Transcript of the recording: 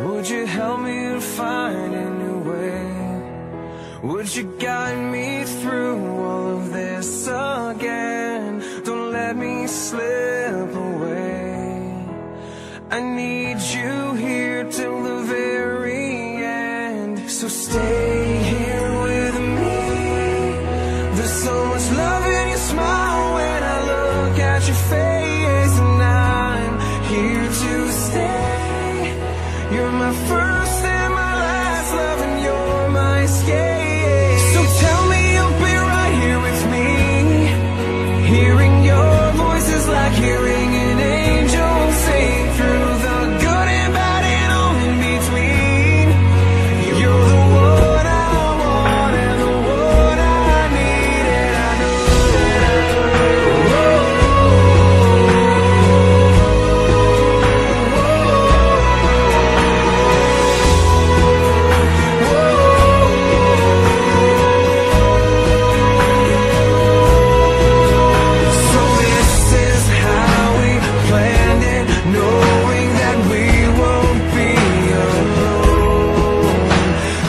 Would you help me to find a new way? Would you guide me through all of this again? Don't let me slip away. I need you here till the very end. So stay here with me. There's so much love in your smile when I look at your face, You're my first